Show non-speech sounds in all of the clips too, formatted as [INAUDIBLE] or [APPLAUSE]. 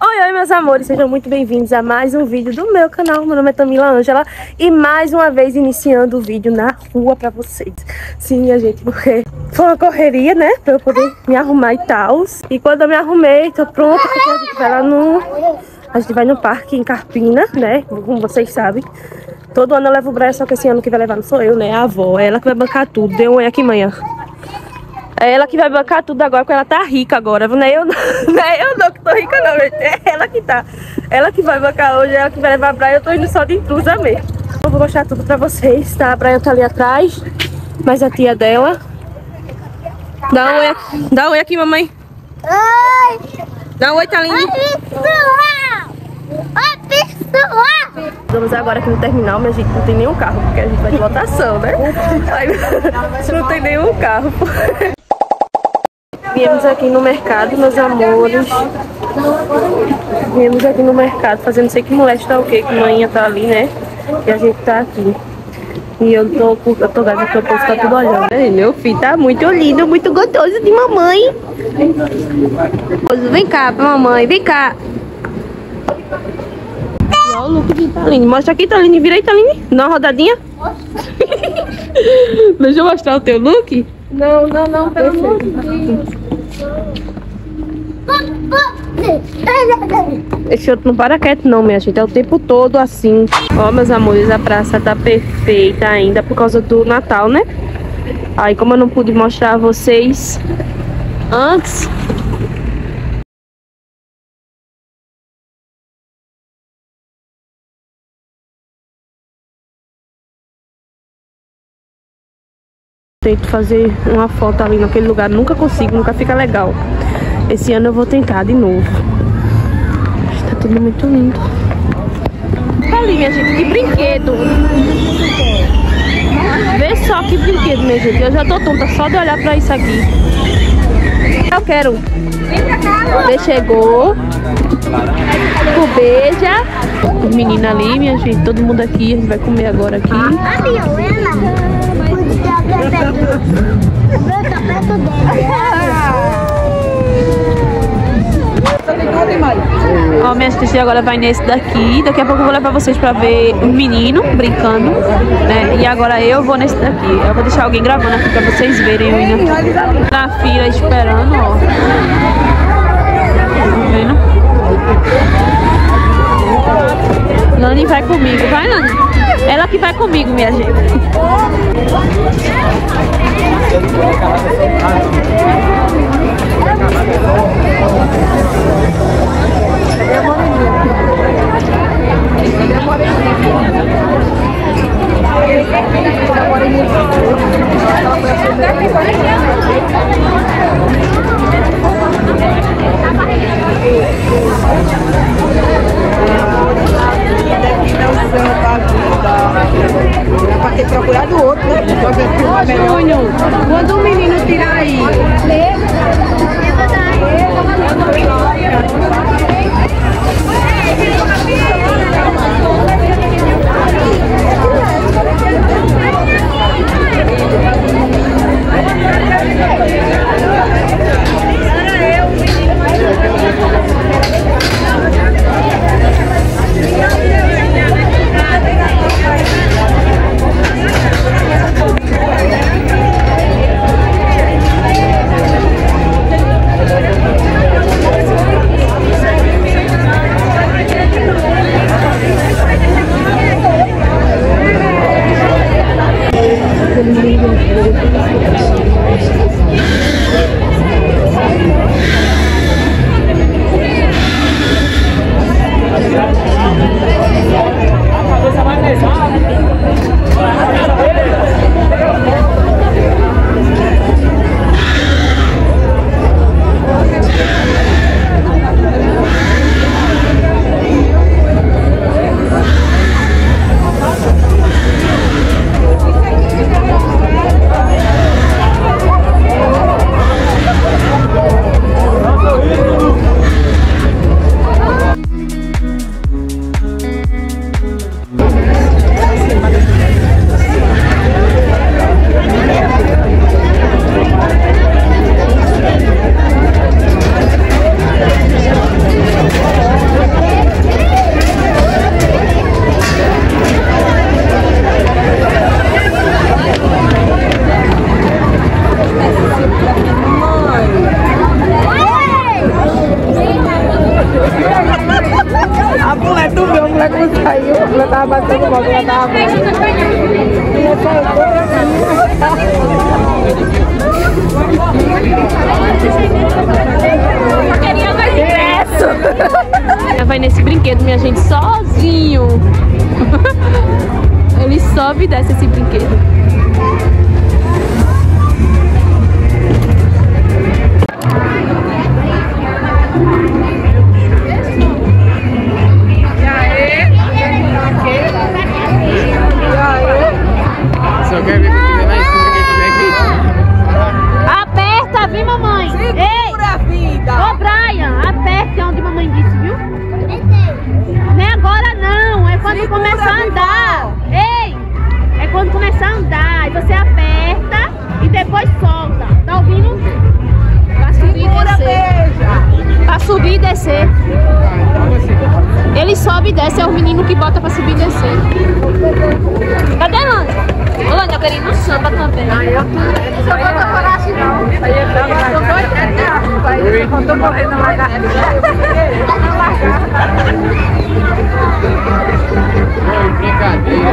Oi, oi, meus amores, sejam muito bem-vindos a mais um vídeo do meu canal. Meu nome é Tamila Ângela e mais uma vez iniciando o vídeo na rua pra vocês. Sim, minha gente, porque foi uma correria, né, pra eu poder me arrumar e tal. E quando eu me arrumei, tô pronta, porque a gente vai lá no... A gente vai no parque em Carpina, né, como vocês sabem. Todo ano eu levo o Braia, só que esse ano que vai levar não sou eu, né, a avó. É ela que vai bancar tudo. Deu um oi aqui, manhã. É ela que vai bancar tudo agora, porque ela tá rica agora. Não é eu não, [LAUGHS] não, é eu não que tô rica não, gente. É ela que tá. Ela que vai bancar hoje, é ela que vai levar a praia. Eu tô indo só de intrusa mesmo. Eu vou mostrar tudo pra vocês, tá? A praia tá ali atrás. Mas a tia dela. Dá um oi aqui, Dá um oi aqui mamãe. Oi! Dá um oi, Taline. Oi, pessoal! Oi, pessoal! Vamos agora aqui no terminal, mas a gente não tem nenhum carro, porque a gente vai de lotação, né? Aí, [LAUGHS] não tem nenhum carro. Viemos aqui no mercado, meus amores. Viemos aqui no mercado fazendo não sei que moleque tá o quê, que manhã tá ali, né? E a gente tá aqui. E eu tô, eu tô vendo que o povo tá tudo olhando. Né? Meu filho tá muito lindo, muito gostoso de mamãe. Vem cá mamãe, vem cá. Olha o look de Taline. Mostra aqui, Taline. Vira aí, Taline. Dá uma rodadinha. [LAUGHS] Deixa eu mostrar o teu look. Não, não, não, pelo amor de Deus. Esse outro não para quieto não, minha gente. É o tempo todo assim. Ó, meus amores, a praça tá perfeita ainda por causa do Natal, né? Aí, como eu não pude mostrar a vocês antes... Tento fazer uma foto ali naquele lugar. Nunca consigo, nunca fica legal. Esse ano eu vou tentar de novo. Está tudo muito lindo. Olha ali, minha gente, que brinquedo. Vê só que brinquedo, minha gente. Eu já tô tonta só de olhar pra isso aqui. Eu quero. Você chegou. O beija. Os meninos ali, minha gente. Todo mundo aqui. A gente vai comer agora aqui. A [LAUGHS] Ó, minha assistente agora vai nesse daqui. Daqui a pouco eu vou levar vocês pra ver um menino brincando, né? E agora eu vou nesse daqui. Eu vou deixar alguém gravando aqui pra vocês verem indo na fila esperando, ó. Tá vendo? Nani vai comigo, vai Nani? Ela que vai comigo, minha gente. Quando o menino tirar aí. Tava batendo bola, ela tava Ela vai nesse brinquedo, minha gente, sozinho. [LAUGHS] Ele sobe e desce esse brinquedo. Sobe e desce, é o menino que bota pra subir e descer. Cadê Lânia? Ô, Lânia, eu queria ir no samba também. Aí eu tô. Só tô coragem não. Eu. Aí eu tô morrendo na lagarta. Foi brincadeira.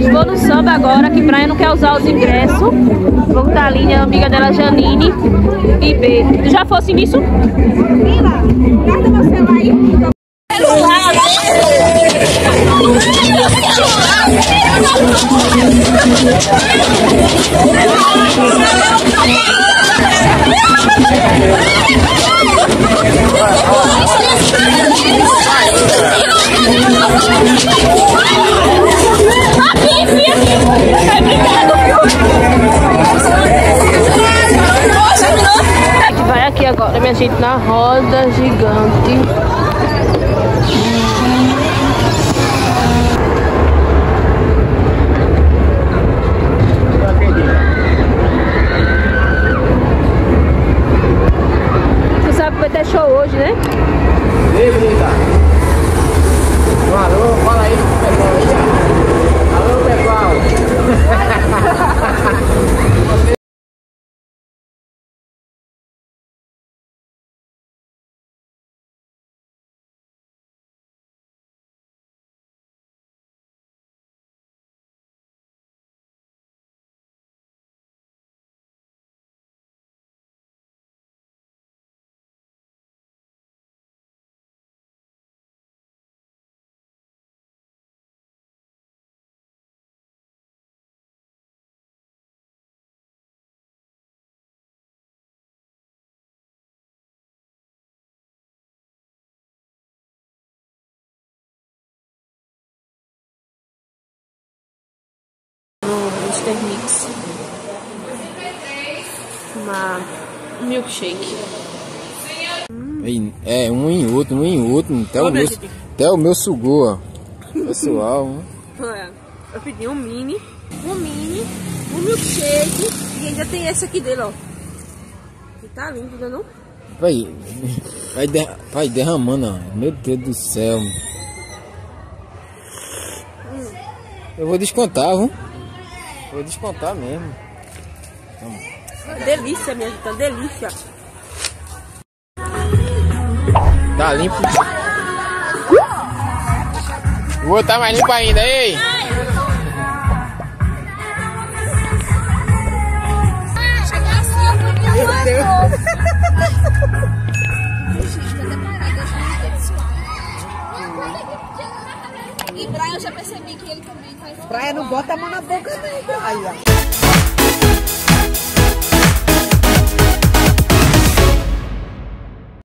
Amores, vou no samba agora, que Praia não quer usar os ingressos. Vou com a Aline, a amiga dela, Janine e B. Tu já fosse nisso? A minha gente, na roda gigante. Você sabe que vai ter show hoje, né? Ei, Mr. Mix. Uma um milkshake. É, um em outro, um em outro. Até, o, meu, até o meu sugou, ó. Pessoal, eu pedi um mini, um mini, um milkshake e ainda tem esse aqui dele, ó. Que tá lindo, né não? vai, vai, vai derramando, ó. Meu Deus do céu. Eu vou descontar, viu? Vou descontar mesmo. Delícia, minha gente, tá delícia. Tá limpo. O outro tá mais limpo ainda, ei! E